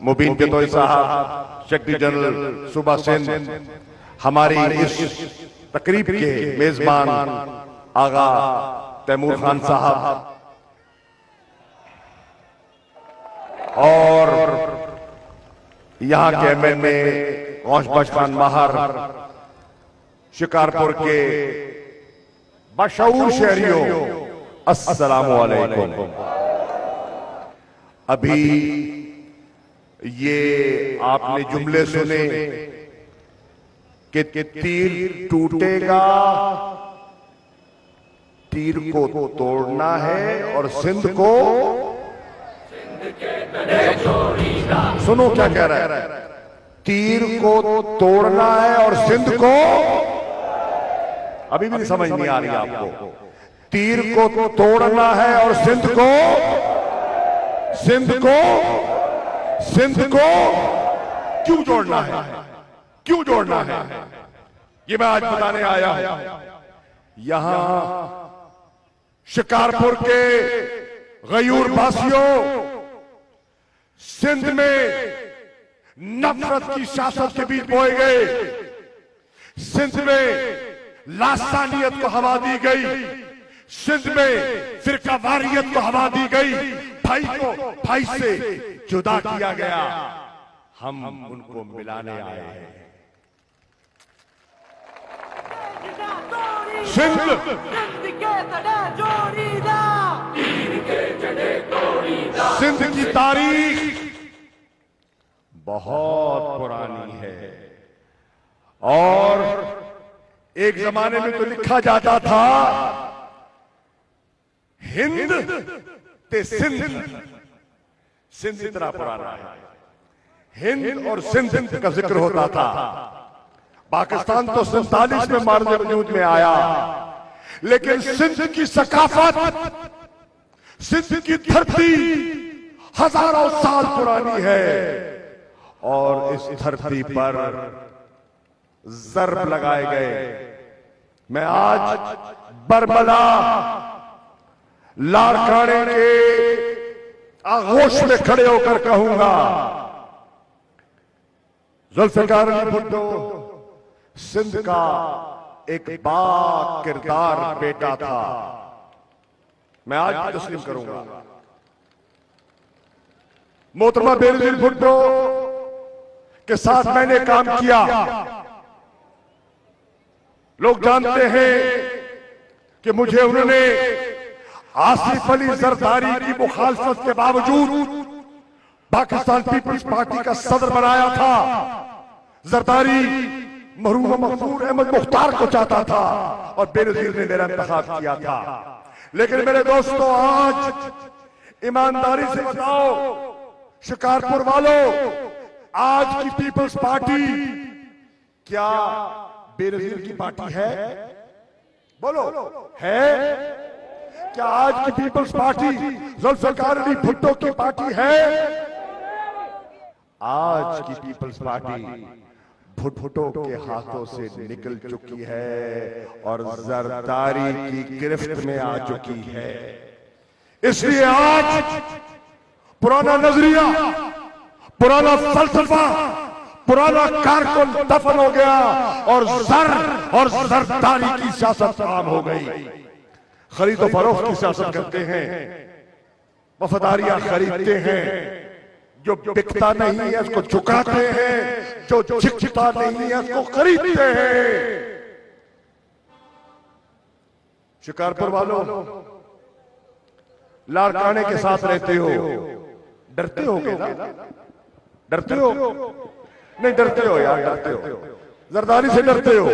मुबीन पितोई साहब secretary general सुबह सिंह हमारी इस तकरीब के मेजबान आगा तैमूर खान साहब। और यहाँ के M N A Ghousbakhsh Khan Mahar, Shikarpur के बशूर शहरियों अस्सलाम वालेकुम अभी ये आपने जुमले सुने कि तीर टूटेगा, तीर को तोड़ना है और सिंध को सुनो क्या कह रहा है। तीर को तोड़ना है और सिंध को अभी भी समझ नहीं आ रही आपको। तीर को तोड़ना है और सिंध को सिंध को सिंध को क्यों जोड़ना है? क्यों जोड़ना है? ये मैं आज बताने आया हूँ। यहाँ शिकारपुर के गयूर वासियों सिंध में नफरत की सियासत के बीच बोए गए। सिंध में लासानियत को हवा दी गई। सिंध में फिरका वारियत को हवा दी गई। भाई को, भाई से जुदा किया गया। हम उनको मिलाने आए हैं। सिंध। सिंध की तारीख बहुत पुरानी है। और एक जमाने में तो लिखा जाता था हिंद ते सिंध। सिंध इतना पुराना है। हिंद और सिंध का ज़िक्र होता था। पाकिस्तान तो सैतालीस में मारने वजूद में आया। लेकिन सिंध की सकाफत, सिंध की धरती हज़ारों साल पुरानी है। और इस धरती पर जर्ब लगाए गए। मैं आज बरबला लाड़काने के आगोश में खड़े होकर कहूँगा, जुल्फिकार भुट्टो, सिंध का एक बा किरदार बेटा था। मैं आज तस्लीम करूँगा। मोहतरमा बेनजीर भुट्टो, के साथ मैंने काम किया। लोग जानते हैं कि मुझे उन्होंने आसिफ अली जरदारी की मुखालफत के बावजूद पाकिस्तान पीपल्स पार्टी का सदर बनाया था। जरदारी महरूम मकबूर अहमद मुख्तार को चाहता था और बेनजीर ने मेरा इंतखाब किया था। लेकिन मेरे दोस्तों, आज ईमानदारी से बताओ, शिकारपुर वालों, आज की पीपल्स पार्टी क्या बेनजीर की पार्टी है? बोलो, है? क्या आज की पीपल्स पार्टी जुल्फिकार अली भुट्टो की पार्टी है? आज की पीपल्स पार्टी भुट्टो के हाथों से निकल चुकी है और जरदारी की गिरफ्त में आ चुकी है। इसलिए आज पुराना नज़रिया, पुराना फलसफा, पुराना कारकुन दफन हो गया और जर और जरदारी की सियासत आम हो गई। खरीदो फरोख्त की सियासत करते हैं। वफादारियाँ खरीदते हैं। जो बिकता नहीं है उसको झुकाते हैं। जो झिकता नहीं है उसको खरीदते हैं। शिकारपुर वालों लाड़काने के साथ रहते हो। डरते हो क्या डरते हो नहीं डरते हो यार डरते हो। जरदारी से डरते हो।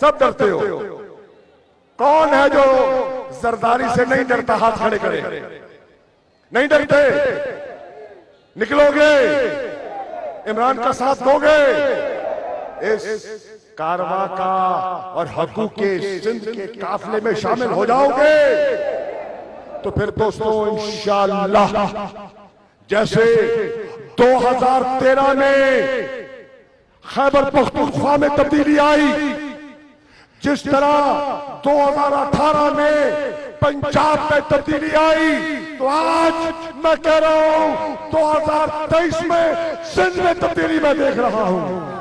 सब डरते हो। कौन है जो जरदारी से नहीं डरता, हाथ खड़े करे। नहीं डरते। निकलोगे। इमरान का साथ दोगे। इस कारवा का और हकू के सिंध के काफले में शामिल हो जाओगे। तो फिर दोस्तों, इंशाल्लाह, जैसे 2013 में खैबर पख्तूनख्वा में तब्दीली आई जिस तरह 2018 में पंजाब में तब्दीली आई तो आज मैं कह रहा हूँ 2023 में सिंध में तब्दीली मैं देख रहा हूँ।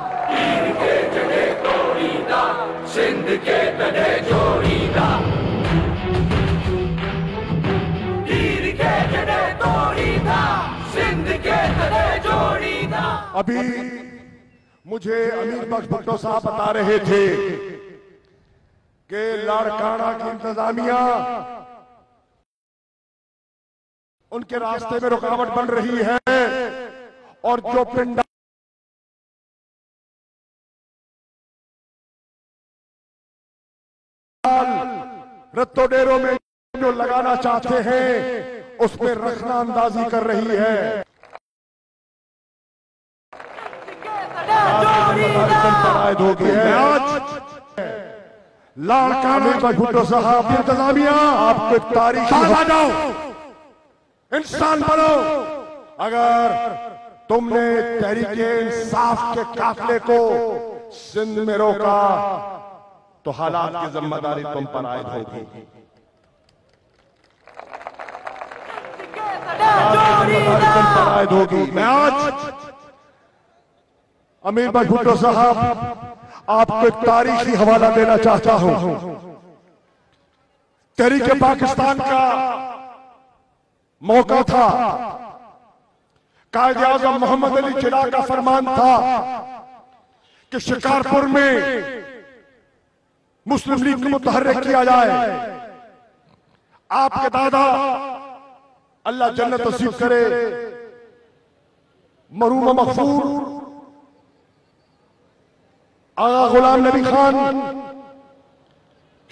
सिंध के तने जोड़ीदा तीर के तने तोड़ीदा सिंध के तने जोड़ीदा अभी मुझे अमीर बख्श भुट्टो साहब बता रहे थे कि लाड़काना की इंतजामिया। उनके रास्ते में रुकावट बन रही है। और जो पिंड रत्तो डेरों में जो लगाना चाहते हैं उसमें रखना अंदाजी कर रही है। है। आज लाड़काना का भुट्टो साहब इंतजामिया आपको तारीख आ जाओ इंसान बनो। अगर तुमने तहरीके इंसाफ के काफले को सिंध में रोका तो हालात की ज़िम्मेदारी तुम पर आयद होगी। तुम पर आयद होगी मैं आज अमीर भाई भुट्टो साहब आपको एक तारीखी हवाला देना चाहता हूँ। तहरीके पाकिस्तान का मौका था। कायद आज़म मोहम्मद अली जिला का फरमान था कि शिकारपुर में मुस्लिम लीग को मुतहरक किया जाए। आपके दादा अल्लाह जन्नत नसीब करे, मरूम मखफूर आगा गुलाम नबी खान,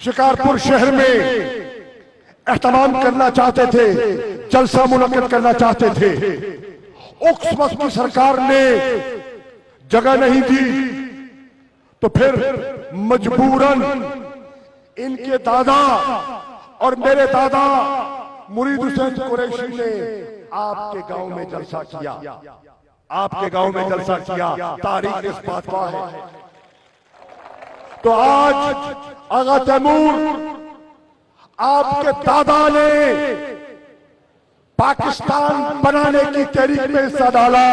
शिकारपुर शहर में एहतमाम करना चाहते थे, जलसा मुनद करना चाहते थे। उस वक्त की सरकार ने जगह नहीं दी तो फिर मजबूरन इनके दादा और मेरे दादा मुरीद हुसैन कुरैशी ने आपके गाँव में जलसा किया। आपके गाँव में जलसा किया। तारीख इस बात का है। तो आज आगा तैमूर आपके दादा ने पाकिस्तान बनाने की तहरीक में हिस्सा डाला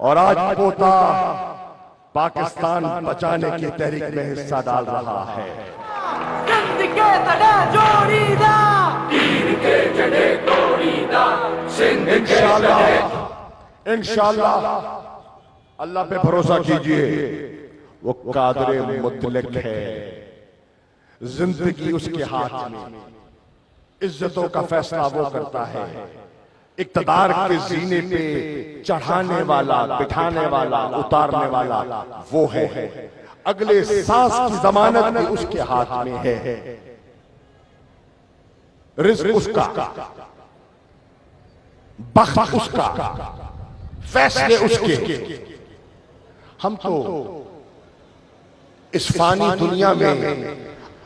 और आज पोता पाकिस्तान बचाने की तहरीक में हिस्सा डाल रहा है। सिंध के तने जोड़ीदा तीर के तने तोड़ीदा सिंध इंशाल्लाह इंशाल्लाह। अल्लाह पे भरोसा कीजिए। वो कादर मुतलक है। ज़िंदगी उसके हाथ में। इज्जतों का फैसला वो करता है। इकतदार के जीने पे चढ़ाने वाला बिठाने वाला उतारने वाला वो है। अगले सांस की जमानत भी उसके हाथ में है। रिज्क उसका। बख्त उसका। फैसले उसके। हम तो इस फानी दुनिया में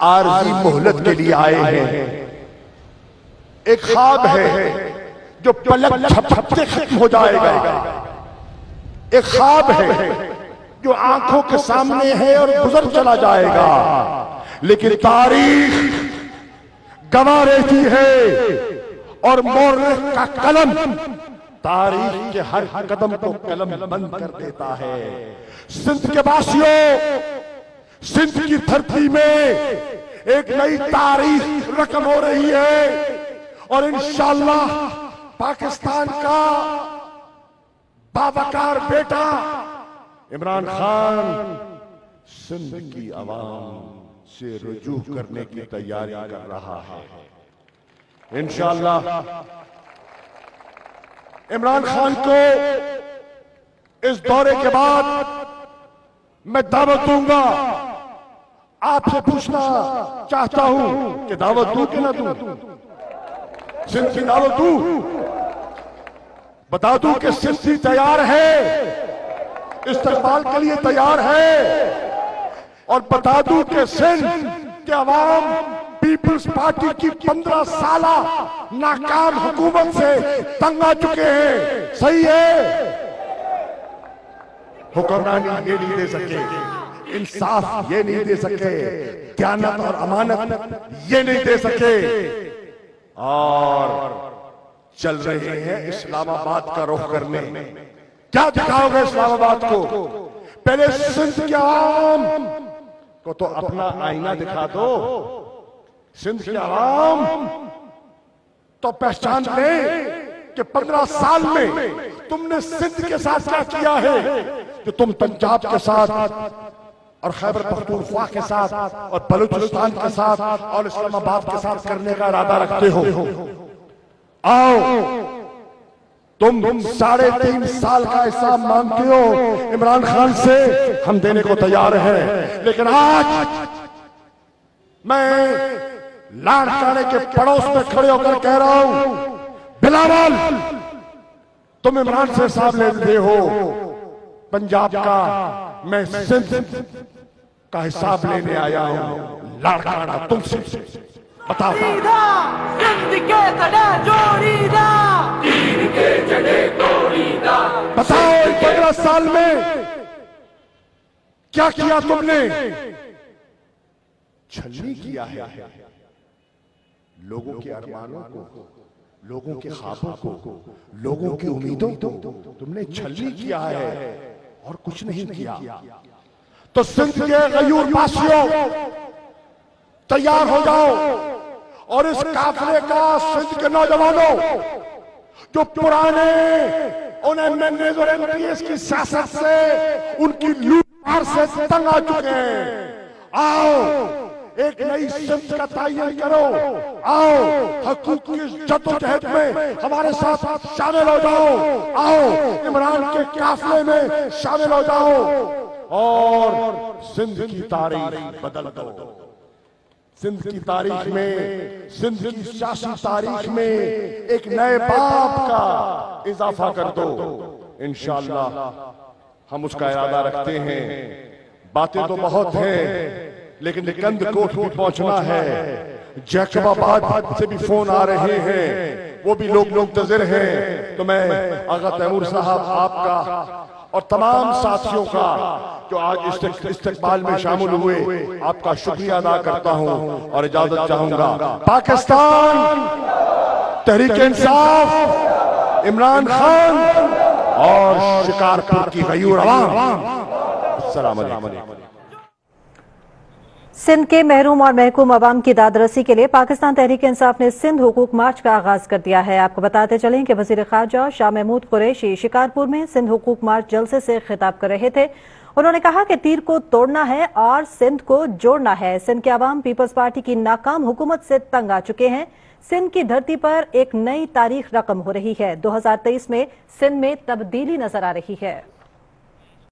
आरजी मोहलत के लिए आए हैं। एक ख्वाब है जो पलक झपकते खत्म हो जाएगा। एक ख्वाब है जो आँखों के सामने है और गुजर चला जाएगा। लेकिन तारीख गवा रहती है और मोर का कलम तारीख के हर कदम को कलम बंद कर देता है। सिंध के वासियों सिंध की धरती में एक नई तारीख रकम हो रही है। और इंशाल्लाह पाकिस्तान का बाबाकार बेटा इमरान खान सिंध की आवाम से रुजू करने की तैयारी कर रहा है। इंशाल्लाह इमरान खान को इस दौरे के बाद मैं दावत दूँगा। आपसे पूछना चाहता हूँ कि दावत दू कि ना दूँ। सिंध की दावत दू? बता दूँ कि सिंध भी तैयार है। इस्तेमाल के लिए तैयार है। और बता दूँ कि सिंध के अवाम पीपल्स पार्टी की पंद्रह साल नाकाम हुकूमत से तंग आ चुके हैं। सही है? हुक्मरानी ये नहीं दे सके। इंसाफ ये नहीं दे सके दयानत और अमानत ये नहीं दे सके। और चल रहे हैं इस्लामाबाद का रुख करने। क्या दिखाओगे इस्लामाबाद को? पहले सिंध के आवाम को तो अपना आईना दिखा दो। सिंध के आवाम तो पहचान ले कि पंद्रह साल में तुमने सिंध के साथ क्या किया है, कि तुम पंजाब के साथ और खैबर पख्तूनख्वा के साथ और बलूचिस्तान के साथ और इस्लामाबाद के साथ करने का इरादा रखते हो। आओ, तुम साढ़े तीन साल का हिसाब मांगते हो, इमरान खान से हम देने को तैयार हैं। लेकिन आज मैं लाड़काने के पड़ोस में खड़े होकर कह रहा हूँ, बिलावल, तुम इमरान से हिसाब लेते हो। पंजाब का मैं सिंध का हिसाब लेने आया हूँ। लाड़काना तुमसे बताओ। सिंध के तड़े जोड़ीदा। तीर के चढ़े तोड़ीदा बताओ पंद्रह साल में क्या किया तुमने? छलनी किया है। लोगों के अरमानों को लोगों के ख्वाबों को लोगों की उम्मीदों को तुमने छलनी किया है। और कुछ नहीं किया। तो सिंध के गयूर वासियों तैयार हो जाओ। और इस काफिले का सिंध के नौजवानों जो पुराने उन्हें एमएनएज और एमपीएस की सियासत से उनकी लूट से तंग आ चुके हैं। आओ एक नई सिंध का तयन करो। आओ, हकूक की जद्दोजहद में हमारे साथ शामिल हो जाओ। आओ, इमरान के काफिले में शामिल हो जाओ। और सिंध की तारीख बदल दो। सिंध की तारीख में, सिंध की सियासी तारीख में एक नए बाप का इजाफा कर दो। इंशाल्लाह हम उसका इरादा रखते हैं। बातें तो बहुत हैं लेकिन कंद कोट पहुँचना है। जैकबाबाद से भी फ़ोन आ रहे हैं। वो भी लोग मुंतजर हैं। तो मैं आगा तैमूर साहब आपका और तमाम साथियों का जो आज इस्तेकबाल में शामिल हुए आपका शुक्रिया अदा करता हूँ और इजाज़त चाहूँगा। पाकिस्तान तहरीक इंसाफ इमरान खान और शिकारपुर की गयूर अवाम। सिंध के महरूम और महकूम अवाम की दादरसी के लिए पाकिस्तान तहरीक इंसाफ ने सिंध हुकूक मार्च का आगाज़ कर दिया है। आपको बताते चलें कि वज़ीर खारजा शाह महमूद कुरैशी शिकारपुर में सिंध हुकूक मार्च जलसे से खिताब कर रहे थे। उन्होंने कहा कि तीर को तोड़ना है और सिंध को जोड़ना है। सिंध के अवाम पीपल्स पार्टी की नाकाम हुकूमत से तंग आ चुके हैं। सिंध की धरती पर एक नई तारीख रकम हो रही है। 2023 में सिंध में तब्दीली नज़र आ रही है।